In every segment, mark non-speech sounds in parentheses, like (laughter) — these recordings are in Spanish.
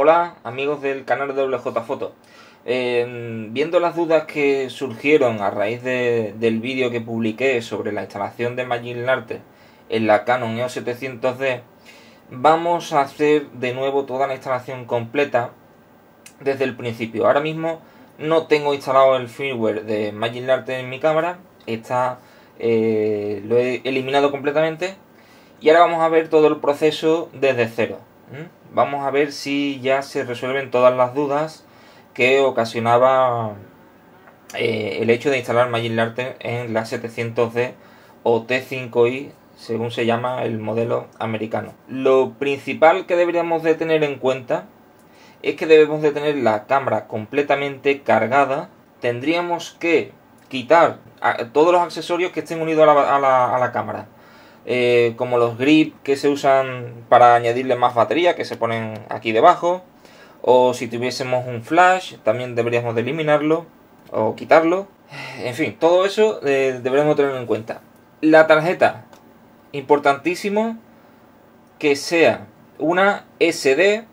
Hola amigos del canal de WJ Foto. Eh, viendo las dudas que surgieron a raíz del vídeo que publiqué sobre la instalación de Magic Arte en la Canon EOS 700D, vamos a hacer de nuevo toda la instalación completa desde el principio. Ahora mismo no tengo instalado el firmware de Magic Arte en mi cámara, está, eh, lo he eliminado completamente y ahora vamos a ver todo el proceso desde cero vamos a ver si ya se resuelven todas las dudas que ocasionaba eh, el hecho de instalar Magic Lantern en la 700D o T5i según se llama el modelo americano. Lo principal que deberíamos de tener en cuenta es que debemos de tener la cámara completamente cargada. Tendríamos que quitar todos los accesorios que estén unidos a la cámara eh, como los grip que se usan para añadirle más batería, que se ponen aquí debajo, o si tuviésemos un flash, también deberíamos de eliminarlo o quitarlo. En fin, todo eso eh, deberíamos tenerlo en cuenta. La tarjeta, importantísimo que sea una SD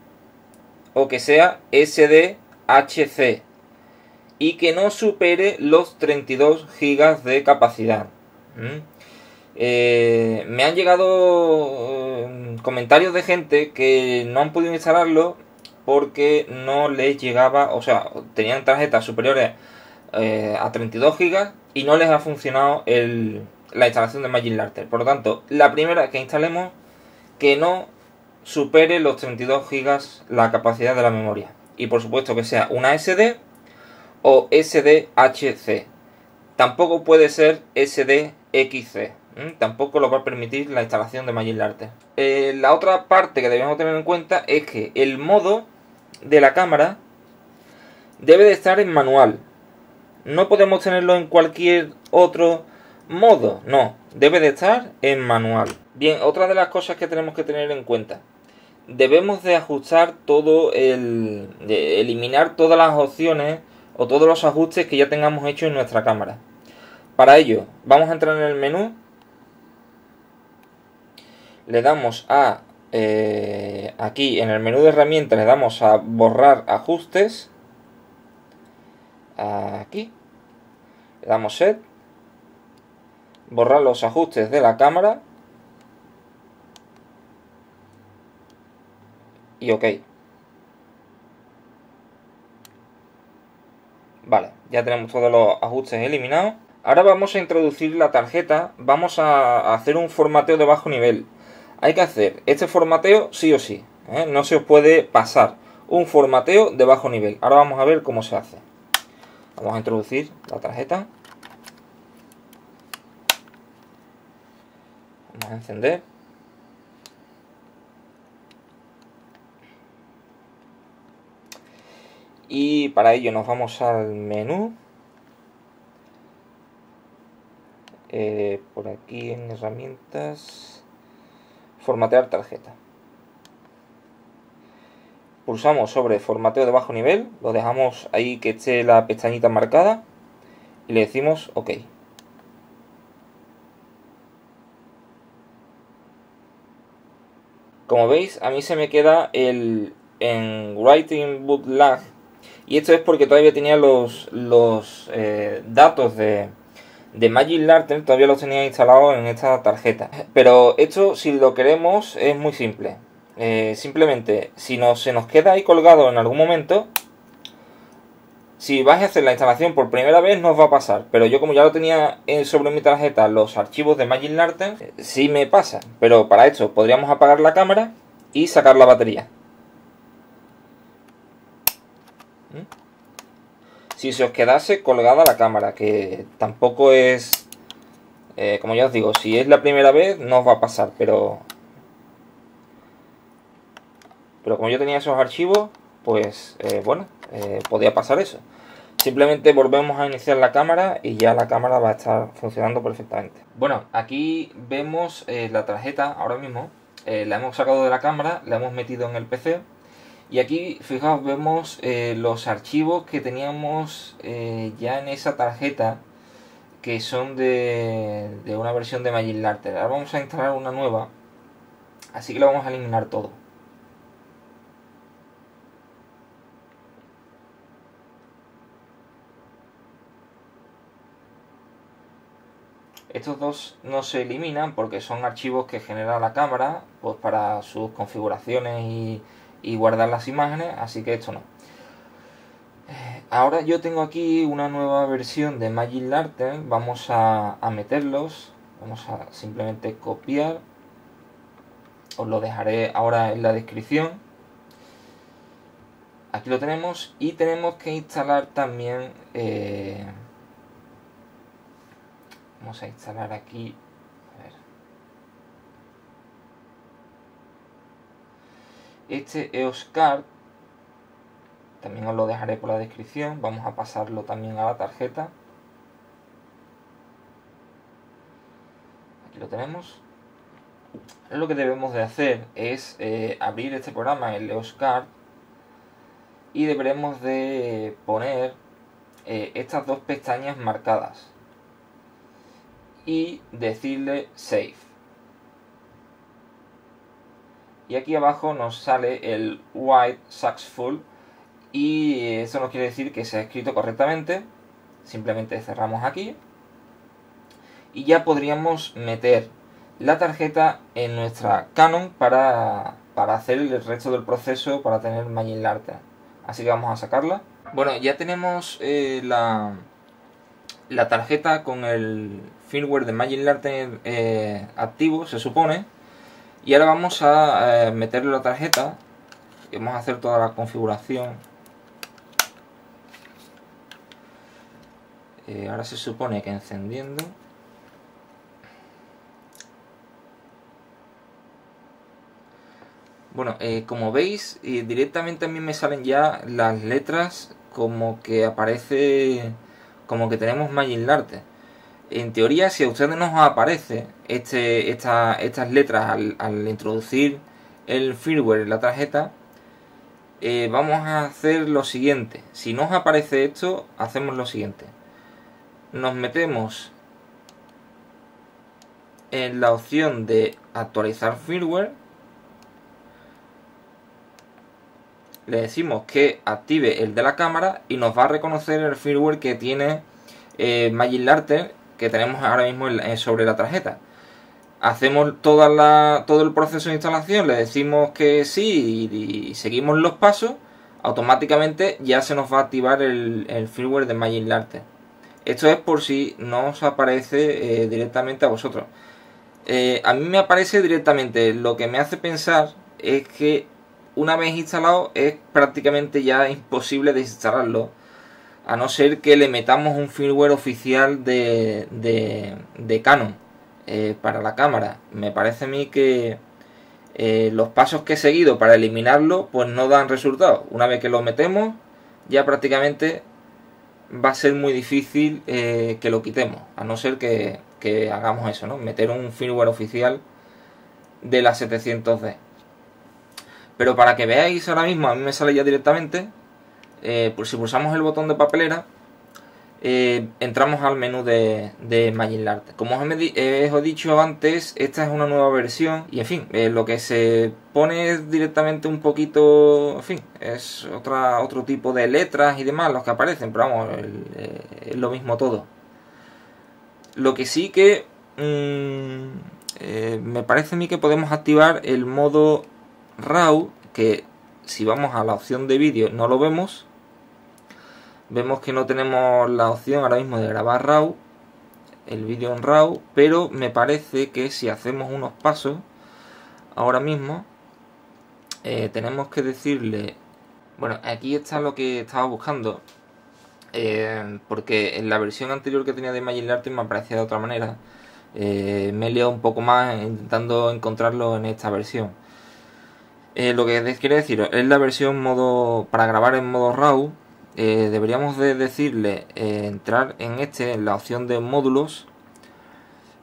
o que sea SDHC y que no supere los 32 GB de capacidad. Eh, me han llegado eh, comentarios de gente que no han podido instalarlo porque no les llegaba, o sea, tenían tarjetas superiores eh, a 32 GB y no les ha funcionado la instalación de Magic Larter. Por lo tanto, la primera que instalemos que no supere los 32 GB la capacidad de la memoria. Y por supuesto que sea una SD o SDHC. Tampoco puede ser SDXC. Mm, tampoco lo va a permitir la instalación de Magic Arte. Eh, la otra parte que debemos tener en cuenta es que el modo de la cámara debe de estar en manual. No podemos tenerlo en cualquier otro modo, no, debe de estar en manual. Bien, otra de las cosas que tenemos que tener en cuenta. Debemos de ajustar todo el... Eliminar todas las opciones o todos los ajustes que ya tengamos hecho en nuestra cámara. Para ello, vamos a entrar en el menú le damos a eh, aquí en el menú de herramientas le damos a borrar ajustes. Aquí. Le damos set. Borrar los ajustes de la cámara. Y ok. Vale ya tenemos todos los ajustes eliminados. Ahora vamos a introducir la tarjeta. Vamos a hacer un formateo de bajo nivel hay que hacer este formateo sí o sí. ¿eh? No se os puede pasar un formateo de bajo nivel. Ahora vamos a ver cómo se hace. Vamos a introducir la tarjeta. Vamos a encender. Y para ello nos vamos al menú. Eh, por aquí en herramientas formatear tarjeta. Pulsamos sobre formateo de bajo nivel, lo dejamos ahí que esté la pestañita marcada y le decimos OK. Como veis, a mí se me queda el en Writing Boot Lag y esto es porque todavía tenía los, los eh, datos de, de Magic Lantern todavía los tenía instalados en esta tarjeta. Pero esto, si lo queremos, es muy simple. Eh, simplemente, si no, se nos queda ahí colgado en algún momento, si vais a hacer la instalación por primera vez no os va a pasar. Pero yo como ya lo tenía sobre mi tarjeta los archivos de Magic Lantern, sí me pasa. Pero para esto podríamos apagar la cámara y sacar la batería. Si se os quedase colgada la cámara, que tampoco es, eh, como ya os digo, si es la primera vez no os va a pasar, pero, pero como yo tenía esos archivos, pues eh, bueno, eh, podía pasar eso. Simplemente volvemos a iniciar la cámara y ya la cámara va a estar funcionando perfectamente. Bueno, aquí vemos la tarjeta ahora mismo. la hemos sacado de la cámara, la hemos metido en el PC y aquí, fijaos, vemos eh, los archivos que teníamos eh, ya en esa tarjeta que son de, de una versión de Magic Lantern. Ahora vamos a instalar una nueva, así que lo vamos a eliminar todo. Estos dos no se eliminan porque son archivos que genera la cámara pues para sus configuraciones y guardar las imágenes, así que esto no. Ahora yo tengo aquí una nueva versión de Magic vamos a, a meterlos, vamos a simplemente copiar, os lo dejaré ahora en la descripción. Aquí lo tenemos y tenemos que instalar también eh, Vamos a instalar aquí. Este EOS Card también os lo dejaré por la descripción. Vamos a pasarlo también a la tarjeta. Aquí lo tenemos. Lo que debemos de hacer es eh, abrir este programa, el EOS Card, y deberemos de poner eh, estas dos pestañas marcadas y decirle save. Y aquí abajo nos sale el white successful y eso nos quiere decir que se ha escrito correctamente. Simplemente cerramos aquí y ya podríamos meter la tarjeta en nuestra Canon para, hacer el resto del proceso para tener Magic Así que vamos a sacarla. Bueno, ya tenemos eh, la, la tarjeta con el firmware de Magic Lantern eh, activo, se supone. Y ahora vamos a eh, meterle la tarjeta. Y vamos a hacer toda la configuración. Eh, ahora se supone que encendiendo. Bueno, como veis, directamente a mí me salen ya las letras como que aparece como que tenemos Magic Lantern en teoría, si a ustedes nos aparece este, estas letras al, introducir el firmware en la tarjeta, eh, vamos a hacer lo siguiente. Si nos aparece esto, hacemos lo siguiente. Nos metemos en la opción de actualizar firmware. Le decimos que active el de la cámara y nos va a reconocer el firmware que tiene eh, Magic que tenemos ahora mismo sobre la tarjeta. Hacemos toda la, todo el proceso de instalación, le decimos que sí y, seguimos los pasos, automáticamente ya se nos va a activar el, firmware de Magic Esto es por si no os aparece eh, directamente a vosotros. Eh, a mí me aparece directamente, lo que me hace pensar es que una vez instalado es prácticamente ya imposible desinstalarlo a no ser que le metamos un firmware oficial de, de, Canon eh, para la cámara. Me parece a mí que eh, los pasos que he seguido para eliminarlo pues no dan resultado. Una vez que lo metemos ya prácticamente va a ser muy difícil eh, que lo quitemos, a no ser que, que, hagamos eso, ¿no? Meter un firmware oficial de la 700D. Pero para que veáis ahora mismo, a mí me sale ya directamente eh, pues si pulsamos el botón de papelera, eh, entramos al menú de, de Como os he, dicho antes, esta es una nueva versión y en fin, eh, lo que se pone es directamente un poquito, en fin, es otra, otro tipo de letras y demás los que aparecen, pero vamos, es lo mismo todo. Lo que sí que mm, me parece a mí que podemos activar el modo RAW, que si vamos a la opción de vídeo no lo vemos, Vemos que no tenemos la opción ahora mismo de grabar RAW, el vídeo en RAW, pero me parece que si hacemos unos pasos, ahora mismo, eh, tenemos que decirle, bueno, aquí está lo que estaba buscando, eh, porque en la versión anterior que tenía de Magic me aparecía de otra manera, eh, me he liado un poco más intentando encontrarlo en esta versión. lo que quiere decir es la versión modo para grabar en modo RAW eh, deberíamos de decirle eh, entrar en este, en la opción de módulos,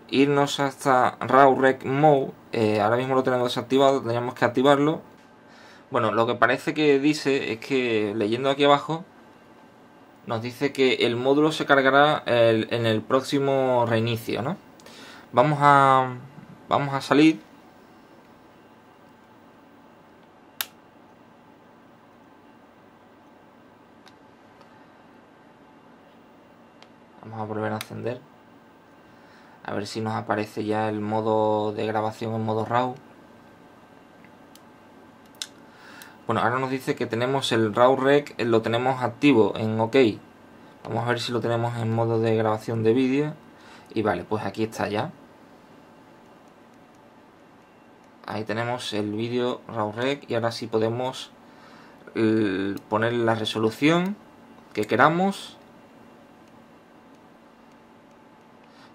irnos hasta RAW Rec Mode, eh, ahora mismo lo tenemos desactivado, tendríamos que activarlo. Bueno, lo que parece que dice es que leyendo aquí abajo nos dice que el módulo se cargará en el próximo reinicio, ¿no? Vamos a, vamos a salir a volver a encender. A ver si nos aparece ya el modo de grabación en modo RAW. Bueno, ahora nos dice que tenemos el RAW Rec, eh, lo tenemos activo en OK. Vamos a ver si lo tenemos en modo de grabación de vídeo. Y vale, pues aquí está ya. Ahí tenemos el vídeo RAW Rec y ahora sí podemos poner la resolución que queramos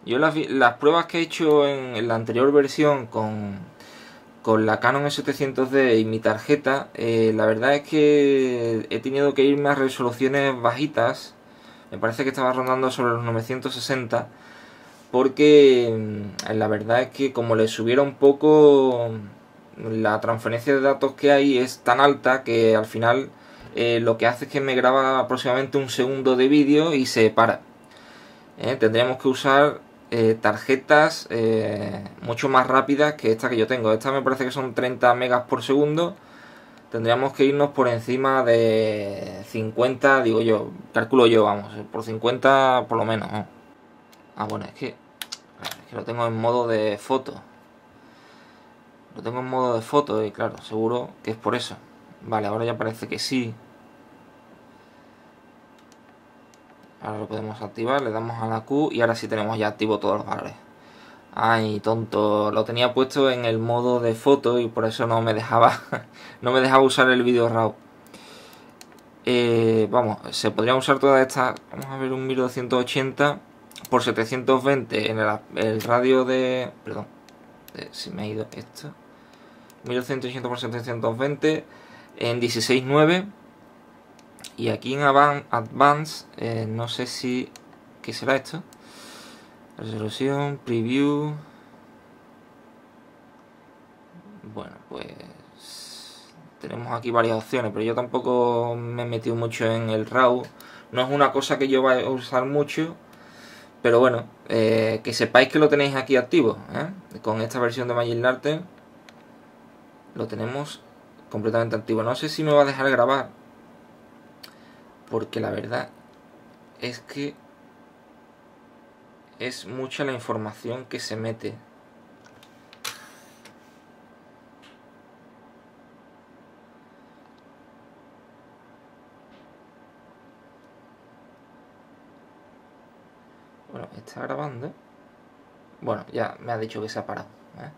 Yo las, pruebas que he hecho en, la anterior versión con, con la Canon S700D y mi tarjeta, eh, la verdad es que he tenido que irme a resoluciones bajitas. Me parece que estaba rondando sobre los 960. Porque mm, la verdad es que como le subiera un poco la transferencia de datos que hay es tan alta que al final eh, lo que hace es que me graba aproximadamente un segundo de vídeo y se para. Eh, tendríamos que usar eh, tarjetas eh, mucho más rápidas que esta que yo tengo. Esta me parece que son 30 megas por segundo. Tendríamos que irnos por encima de 50, digo yo, calculo yo, vamos, por 50 por lo menos. Ah, bueno, es que, es que lo tengo en modo de foto. Lo tengo en modo de foto y claro, seguro que es por eso. Vale, ahora ya parece que sí. Ahora lo podemos activar, le damos a la Q y ahora sí tenemos ya activo todos los valores. Ay, tonto, lo tenía puesto en el modo de foto y por eso no me dejaba (laughs) no me dejaba usar el vídeo RAW. Eh, vamos, se podría usar toda esta, vamos a ver un 1280 por 720 en el, radio de, perdón, si me ha ido esto, 1280 por 720 en 16.9 y aquí en Advance, eh, no sé si... ¿Qué será esto? Resolución, preview... Bueno, pues... Tenemos aquí varias opciones, pero yo tampoco me he metido mucho en el RAW. No es una cosa que yo vaya a usar mucho, pero bueno, eh, que sepáis que lo tenéis aquí activo. ¿eh? Con esta versión de Magic Lantern lo tenemos completamente activo. No sé si me va a dejar grabar, porque la verdad es que es mucha la información que se mete. Bueno, está grabando. Bueno, ya me ha dicho que se ha parado. ¿eh?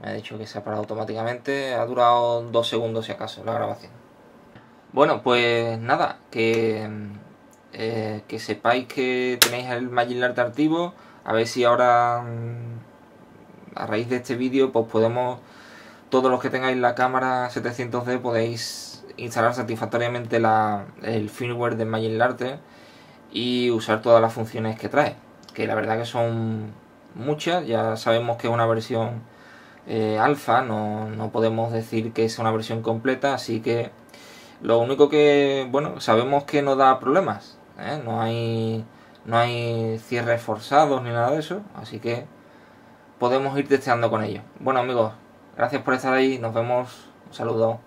Me ha dicho que se ha parado automáticamente. Ha durado dos segundos si acaso la grabación. Bueno, pues nada, que, eh, que sepáis que tenéis el Magic Art activo. A ver si ahora, mm, a raíz de este vídeo, pues podemos, todos los que tengáis la cámara 700D, podéis instalar satisfactoriamente la, el firmware de Magic Art y usar todas las funciones que trae. Que la verdad que son muchas, ya sabemos que es una versión eh, alfa, no, no podemos decir que es una versión completa, así que lo único que, bueno, sabemos que no da problemas. ¿eh? No hay no hay cierres forzados ni nada de eso, así que podemos ir testeando con ello. Bueno amigos, gracias por estar ahí, nos vemos, un saludo.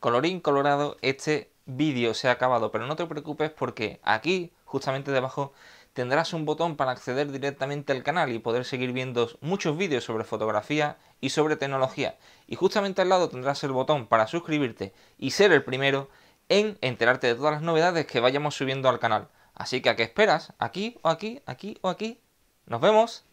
Colorín colorado, este vídeo se ha acabado, pero no te preocupes porque aquí, justamente debajo, tendrás un botón para acceder directamente al canal y poder seguir viendo muchos vídeos sobre fotografía y sobre tecnología. Y justamente al lado tendrás el botón para suscribirte y ser el primero en enterarte de todas las novedades que vayamos subiendo al canal. Así que a qué esperas, aquí o aquí, aquí o aquí. Nos vemos.